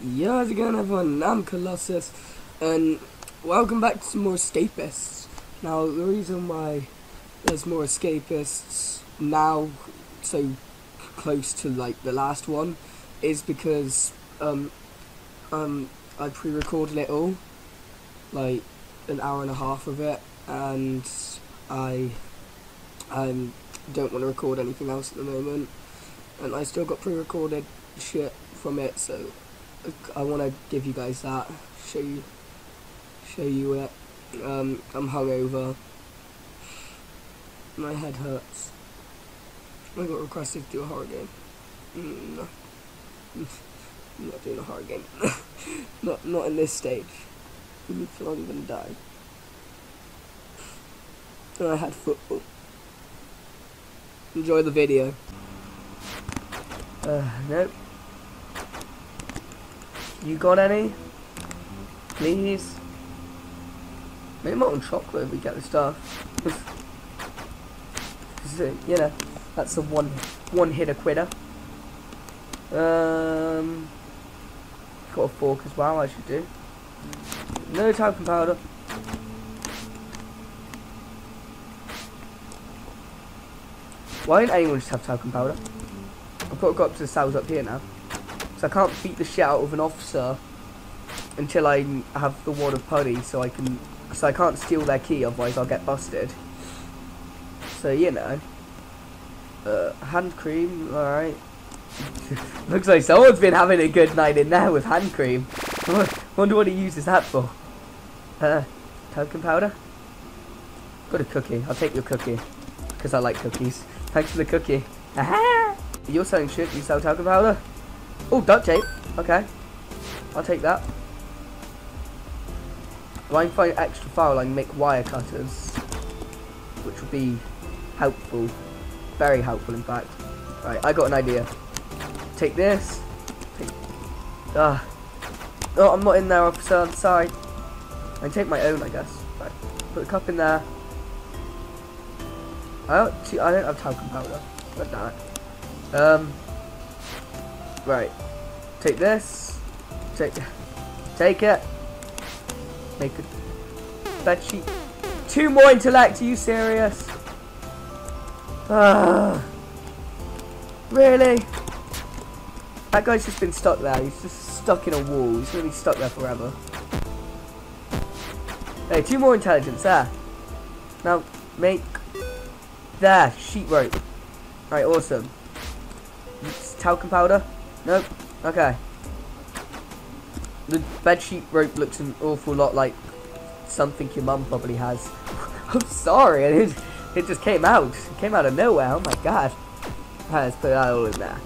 Yeah, going everyone? I'm Colossus and welcome back to some more escapists. Now the reason why there's more escapists now so close to like the last one is because um um I pre-recorded it all like an hour and a half of it and I um don't want to record anything else at the moment and I still got pre-recorded shit from it so I want to give you guys that, show you, show you it. Um, I'm hungover. My head hurts. I got requested to do a horror game. Mm, no. I'm not doing a horror game. not not in this stage. You feel I'm gonna die. And I had football. Enjoy the video. Uh, nope. You got any? Please? Maybe molten chocolate if we get the stuff. you know, that's a one one hitter quitter. Um, got a fork as well. I should do. No talcum powder. Why didn't anyone just have talcum powder? I've got to go up to the cells up here now. So I can't beat the shit out of an officer until I have the wad of putty, so I can, because I can't steal their key, otherwise I'll get busted. So you know, uh, hand cream, all right. Looks like someone's been having a good night in there with hand cream. Wonder what he uses that for. Uh, talcum powder. Got a cookie. I'll take your cookie because I like cookies. Thanks for the cookie. Aha! You're selling shit. You sell talcum powder? Oh, duct tape. Okay. I'll take that. If I find extra file, I can make wire cutters. Which would be helpful. Very helpful, in fact. Right, I got an idea. Take this. Take... Ah. Oh, I'm not in there, officer. I'm sorry. I can take my own, I guess. Right. Put the cup in there. I don't, I don't have talcum powder. But it. Um... Right. Take this. Take take it. Make a bed sheet. Two more intellect, are you serious? Ah. Really? That guy's just been stuck there. He's just stuck in a wall. He's gonna be stuck there forever. Hey, two more intelligence there. Now make there, sheet rope. Right, awesome. talcum powder. Nope. Okay. The bedsheet rope looks an awful lot like something your mum probably has. I'm sorry, it, it just came out. It came out of nowhere. Oh my god. Right, let's put that all in there.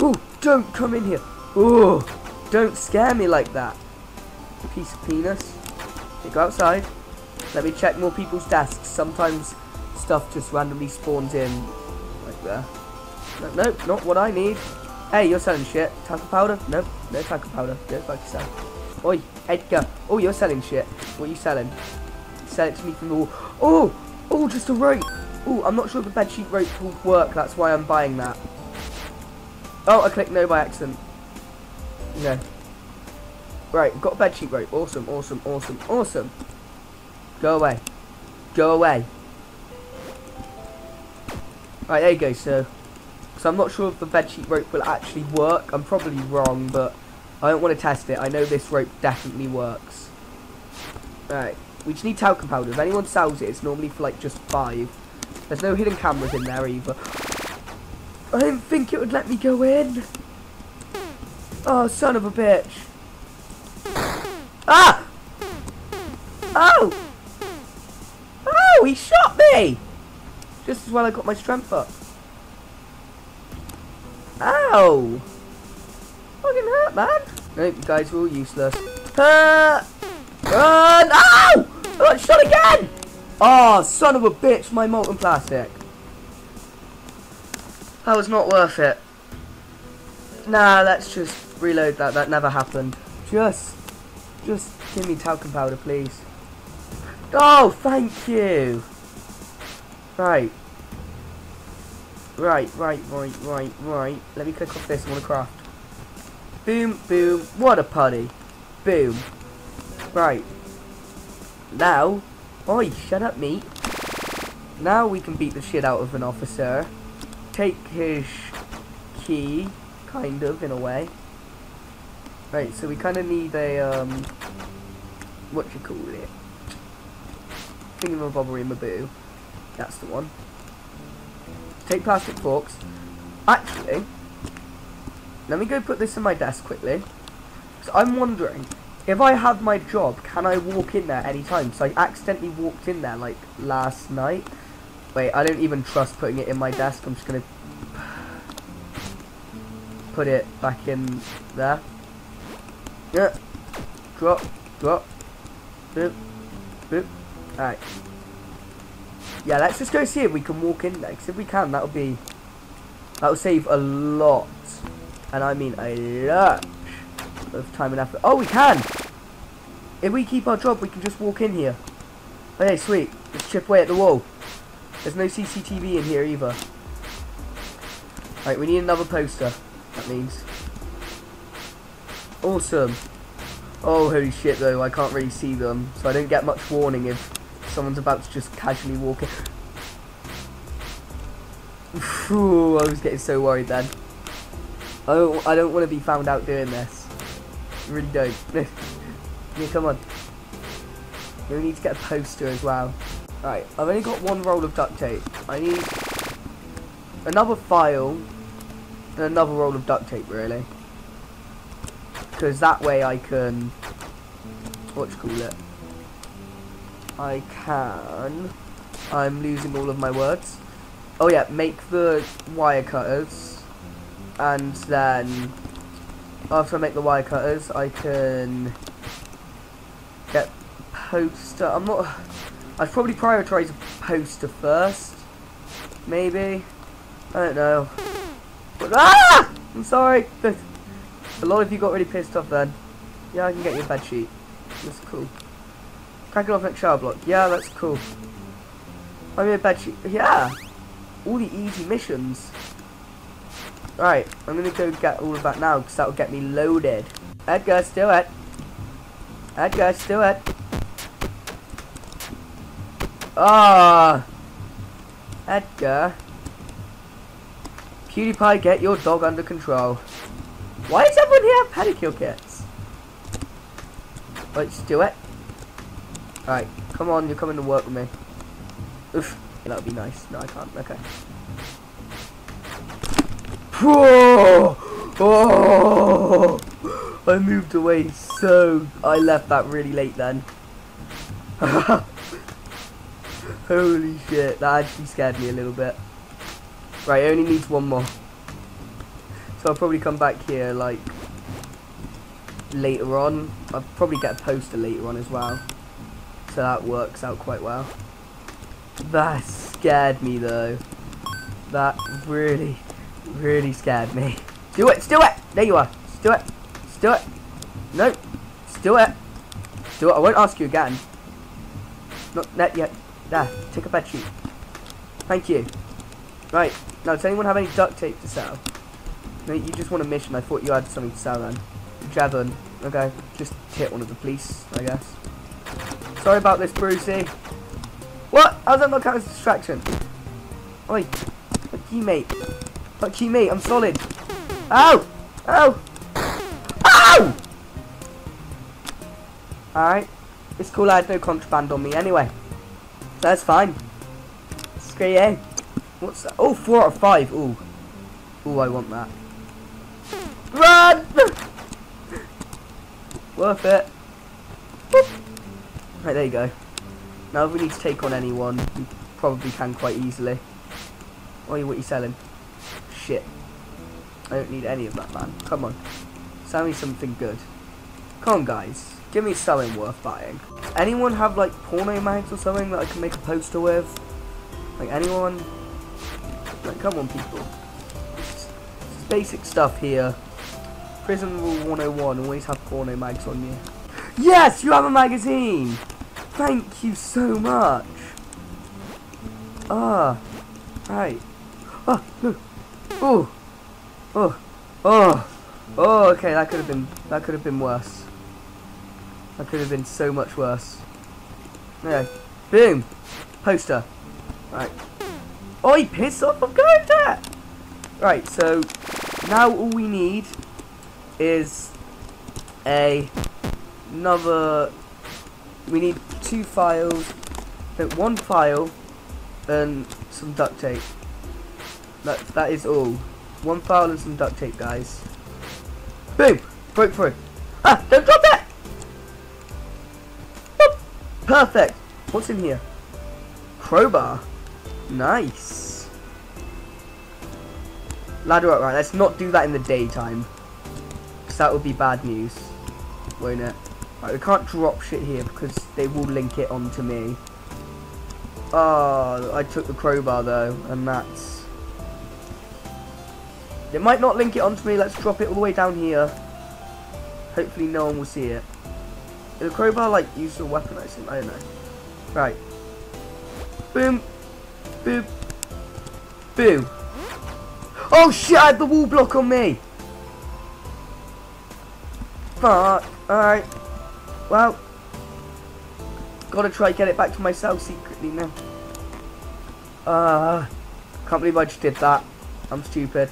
Oh, don't come in here. Oh, don't scare me like that. Piece of penis. Okay, go outside. Let me check more people's desks. Sometimes stuff just randomly spawns in. Like there. No, no, not what I need. Hey, you're selling shit. Talcum powder? Nope, no talcum powder. Go fuck yourself. Oi, Edgar. Oh, you're selling shit. What are you selling? Sell it to me from the wall. Oh, oh, just a rope. Oh, I'm not sure the bedsheet rope will work. That's why I'm buying that. Oh, I clicked no by accident. No. Right, got a bedsheet rope. Awesome, awesome, awesome, awesome. Go away. Go away. Right, there you go, sir. So I'm not sure if the bedsheet rope will actually work. I'm probably wrong, but I don't want to test it. I know this rope definitely works. Alright, we just need talcum powder. If anyone sells it, it's normally for like just five. There's no hidden cameras in there either. I didn't think it would let me go in. Oh, son of a bitch. Ah! Oh! Oh, he shot me! Just as well I got my strength up. Ow! Fucking hurt, man. Nope, you guys are all useless. Uh, run! Ow! I got shot again! Oh, son of a bitch, my molten plastic. That was not worth it. Nah, let's just reload that. That never happened. Just, just give me talcum powder, please. Oh, thank you. Right. Right, right, right, right, right. Let me click off this. I want to craft. Boom, boom. Wad of putty. Boom. Right. Now. Oi, shut up, mate. Now we can beat the shit out of an officer. Take his key, kind of, in a way. Right, so we kind of need a, um, what you call it? Thingamabobbery Maboo. That's the one. Take plastic forks. Actually, let me go put this in my desk quickly. So I'm wondering, if I have my job, can I walk in there anytime? So I accidentally walked in there, like, last night. Wait, I don't even trust putting it in my desk. I'm just going to put it back in there. Yeah. Drop. Drop. Boop. Boop. Alright. Yeah, let's just go see if we can walk in there. Because if we can, that'll be... That'll save a lot. And I mean a lot of time and effort. Oh, we can! If we keep our job, we can just walk in here. Okay, sweet. Let's chip away at the wall. There's no CCTV in here either. Right, we need another poster. That means. Awesome. Oh, holy shit, though. I can't really see them. So I don't get much warning if someone's about to just casually walk in. Ooh, I was getting so worried then. I don't, I don't want to be found out doing this. I really don't. yeah, come on. We need to get a poster as well. Right, I've only got one roll of duct tape. I need another file and another roll of duct tape, really. Because that way I can... What you call it? I can... I'm losing all of my words. Oh yeah, make the wire cutters. And then... After I make the wire cutters, I can... Get poster. I'm not... I'd probably prioritise poster first. Maybe. I don't know. But, ah! I'm sorry. A lot of you got really pissed off then. Yeah, I can get you a bed sheet. That's cool. Next shower block. Yeah, that's cool. I mean a bed sheet. Yeah! All the easy missions. Right, I'm gonna go get all of that now because that'll get me loaded. Edgar, still it. Edgar, still it. Ah! Edgar. PewDiePie, get your dog under control. Why does everyone here have pedicure kits? Let's do it. Alright, come on, you're coming to work with me. Oof, that would be nice. No, I can't. Okay. Whoa! Oh! I moved away so... I left that really late then. Holy shit, that actually scared me a little bit. Right, only needs one more. So I'll probably come back here, like, later on. I'll probably get a poster later on as well. So that works out quite well. That scared me, though. That really, really scared me. Do it! Do it! There you are! Do it! Do it! No! Do it! Do it! I won't ask you again. Not yet. There, take a bed sheet. Thank you. Right, now does anyone have any duct tape to sell? No, you just want a mission. I thought you had something to sell then. Jevon. Okay, just hit one of the police, I guess. Sorry about this, Brucey. What? How's that not count as a distraction? Oi. Fuck you, mate. Fuck you, mate. I'm solid. Ow! Ow! Ow! Alright. It's cool I had no contraband on me anyway. That's fine. Screw you. What's that? Oh, four out of five. Ooh. Ooh, I want that. Run! Worth it. Right, there you go. Now if we need to take on anyone, we probably can quite easily. What are you selling? Shit. I don't need any of that, man. Come on. Sell me something good. Come on, guys. Give me something worth buying. Anyone have, like, porno mags or something that I can make a poster with? Like, anyone? Like, come on, people. Basic stuff here. Prison Rule 101, always have porno mags on you. Yes, you have a magazine! Thank you so much. Ah, right. Oh. Oh, oh, oh, Oh, okay, that could have been that could have been worse. That could have been so much worse. Yeah. Boom. Poster. Right. He pissed off. I'm going there. Right. So now all we need is a another. We need two files. but one file and some duct tape. That that is all. One file and some duct tape, guys. Boom! Broke through. Ah! Don't drop that! Perfect. What's in here? Crowbar. Nice. Ladder up, right. Let's not do that in the daytime. Because that would be bad news. Won't it? Right, we can't drop shit here because they will link it onto me. Oh, I took the crowbar though, and that's... It might not link it onto me, let's drop it all the way down here. Hopefully no one will see it. Is the crowbar like used for weaponizing? I don't know. Right. Boom. Boom. Boom. Oh shit, I had the wall block on me! Fuck. Alright. Well. Gotta try get it back to myself secretly now. Uh, can't believe I just did that. I'm stupid.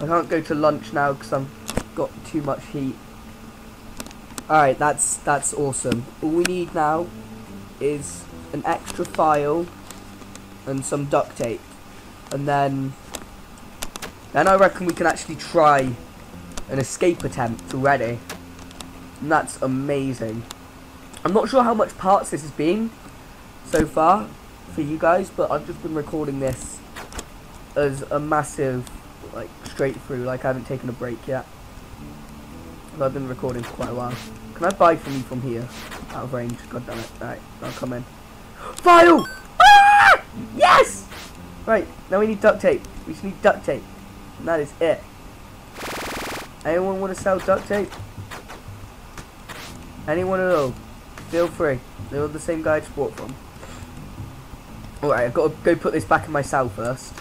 I can't go to lunch now because I've got too much heat. Alright, that's that's awesome. All we need now is an extra file and some duct tape. And then then I reckon we can actually try an escape attempt already. And that's amazing. I'm not sure how much parts this has been so far for you guys, but I've just been recording this as a massive, like, straight through, like I haven't taken a break yet. I've been recording for quite a while. Can I buy from you from here? Out of range. God damn it. Alright, I'll come in. File! Ah! Yes! Right, now we need duct tape. We just need duct tape. And that is it. Anyone want to sell duct tape? Anyone at all? Feel free. They're all the same guy I just bought from. Alright, I've got to go put this back in my cell first.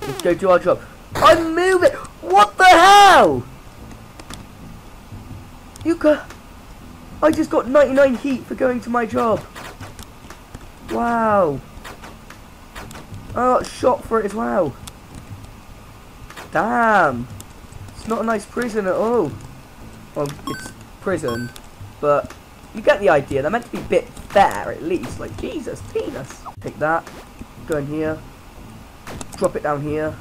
Let's go do our job. I'm moving! What the hell? You got... I just got 99 heat for going to my job. Wow. I got shot for it as well. Damn. It's not a nice prison at all. Well, it's prison, but you get the idea. They're meant to be a bit fair, at least. Like, Jesus, penis. Take that. Go in here. Drop it down here.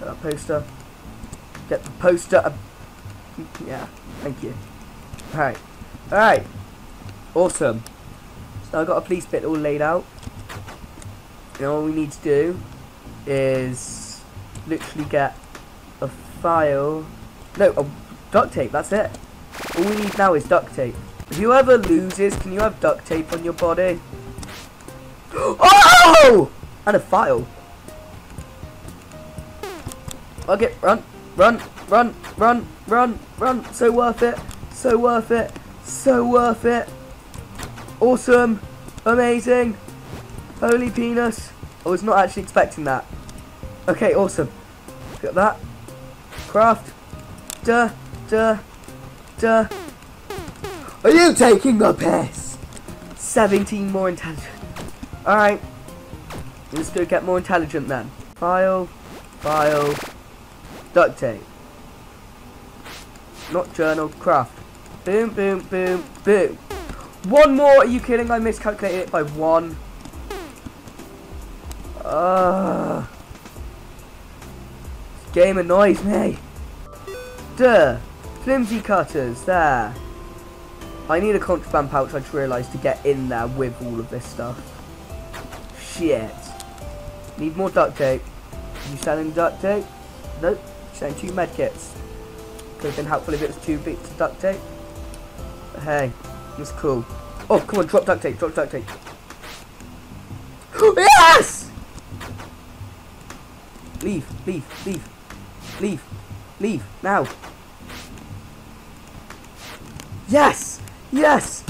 Get that poster. Get the poster. Yeah, thank you. Alright. Alright. Awesome. So I've got a police bit all laid out. And all we need to do is literally get a file. No, a duct tape, that's it. All we need now is duct tape. If you ever loses, can you have duct tape on your body? Oh! And a file. Okay, run, run, run, run, run, run. So worth it. So worth it. So worth it. Awesome. Amazing. Holy penis. I was not actually expecting that. Okay, awesome. Got that. Craft. Duh, duh, duh. Are you taking the piss? 17 more intelligent. Alright. Let's go get more intelligent then. File. File. Duct tape. Not journal. Craft. Boom, boom, boom, boom. One more. Are you kidding? I miscalculated it by one. Uh, this game annoys me. Duh. Flimsy cutters. There. I need a contraband pouch, I just realised, to get in there with all of this stuff. Shit. Need more duct tape. You selling duct tape? Nope. Selling two medkits. Could have been helpful if it was two bits of duct tape. But hey, it's cool. Oh, come on, drop duct tape, drop duct tape. yes! Leave, leave, leave, leave, leave, now. Yes! Yes!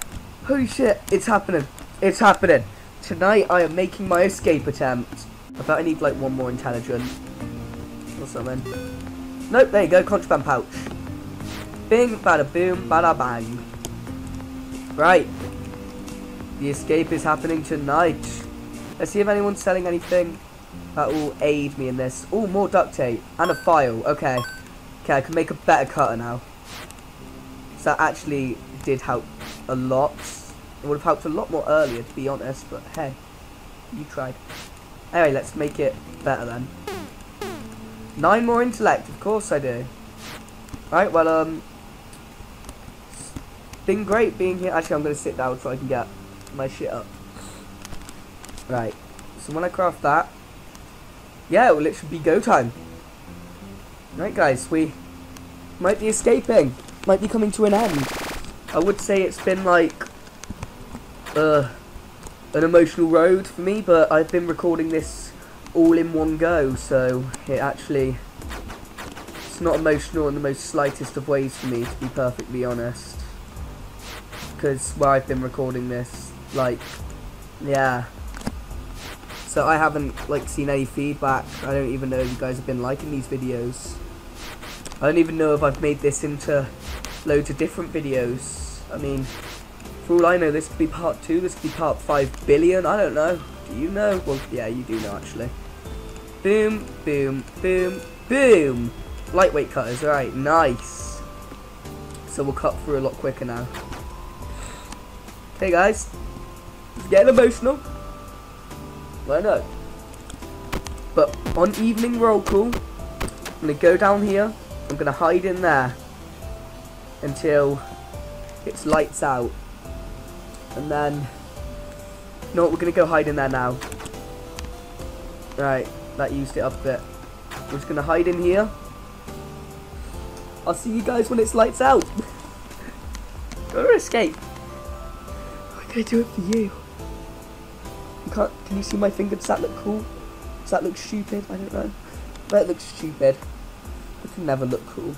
Holy shit, it's happening. It's happening. Tonight I am making my escape attempt. I bet I need like one more intelligent. or something. Nope, there you go, contraband pouch. Bing, bada boom, bada bang. Right. The escape is happening tonight. Let's see if anyone's selling anything that will aid me in this. Oh, more duct tape and a file. Okay. Okay, I can make a better cutter now. So that actually did help a lot. It would have helped a lot more earlier, to be honest, but hey, you tried. Anyway, let's make it better then. Nine more intellect, of course I do. Right, well, um, been great being here. Actually, I'm going to sit down so I can get my shit up. Right, so when I craft that, yeah, it will literally be go time. Right, guys, we might be escaping. Might be coming to an end. I would say it's been like uh, an emotional road for me, but I've been recording this all in one go, so it actually it's not emotional in the most slightest of ways for me, to be perfectly honest. Because where I've been recording this, like, yeah. So I haven't like seen any feedback. I don't even know if you guys have been liking these videos. I don't even know if I've made this into loads of different videos. I mean, for all I know, this could be part 2, this could be part 5 billion, I don't know. Do you know? Well, yeah, you do know, actually. Boom, boom, boom, boom! Lightweight cutters, right, nice. So we'll cut through a lot quicker now. Hey guys, it's getting emotional. I know. But on evening roll call, I'm going to go down here, I'm going to hide in there until it's lights out. And then, no, we're going to go hide in there now. Right, that used it up a bit. We're just going to hide in here. I'll see you guys when it's lights out. Go escape. I'm going to do it for you. You can't, can you see my finger? Does that look cool? Does that look stupid? I don't know. That looks stupid. It can never look cool.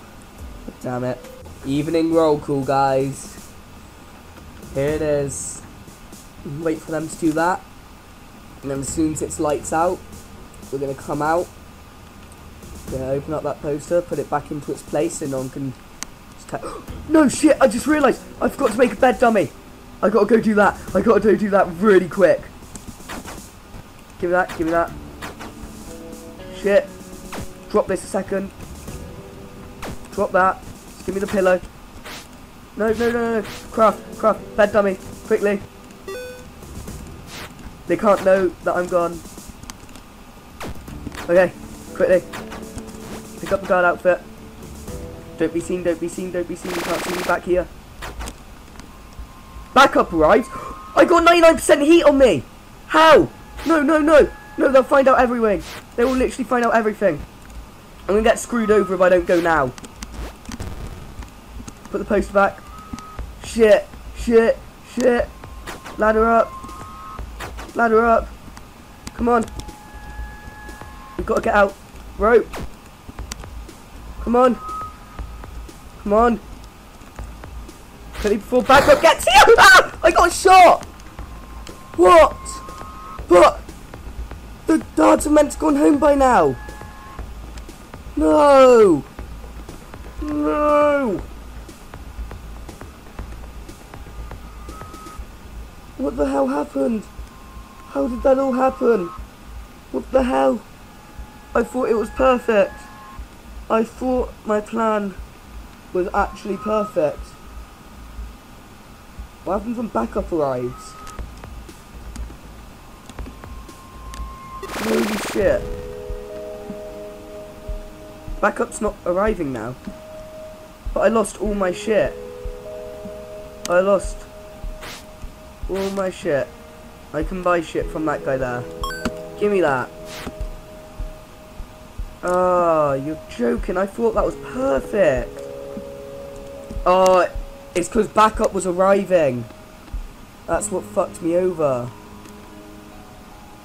Damn it. Evening roll call, guys. Here it is. Wait for them to do that. And then as soon as it's lights out, we're going to come out. Going to open up that poster, put it back into its place, and no one can... no, shit! I just realised! I forgot to make a bed dummy! I gotta go do that. I gotta go do that really quick. Give me that, give me that. Shit. Drop this a second. Drop that. Give me the pillow. No, no, no, no. Craft, craft, bed dummy. Quickly. They can't know that I'm gone. Okay, quickly. Pick up the guard outfit. Don't be seen, don't be seen, don't be seen. You can't see me back here. Backup arrives. I got 99% heat on me. How? No, no, no. No, they'll find out everything. They will literally find out everything. I'm going to get screwed over if I don't go now. Put the poster back. Shit, shit, shit. Ladder up. Ladder up. Come on. We've got to get out. Rope. Come on. Come on. Quickly before backup gets here. Ah! I got shot. What? But the guards are meant to gone home by now. No. No. What the hell happened? How did that all happen? What the hell? I thought it was perfect. I thought my plan was actually perfect. What happens when backup arrives? Holy shit. Backup's not arriving now. But I lost all my shit. I lost all my shit. I can buy shit from that guy there. Give me that. Oh, you're joking. I thought that was perfect. Oh, it's because backup was arriving. That's what fucked me over.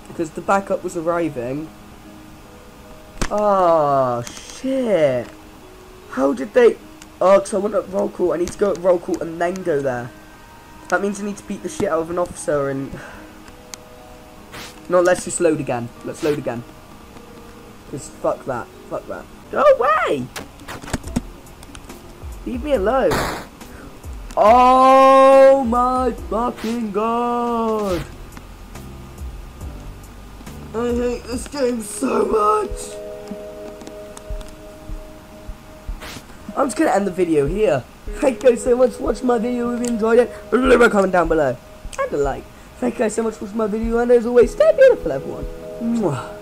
Because the backup was arriving. Oh, shit. How did they... Oh, because I went at roll call. I need to go at roll call and then go there. That means I need to beat the shit out of an officer and... No, let's just load again. Let's load again. Because fuck that. Fuck that. Go away! Leave me alone. Oh my fucking god! I hate this game so much! I'm just gonna end the video here. Thank you guys so much for watching my video. If you enjoyed it, leave a comment down below. And a like. Thank you guys so much for watching my video. And as always, stay beautiful, everyone. Mwah.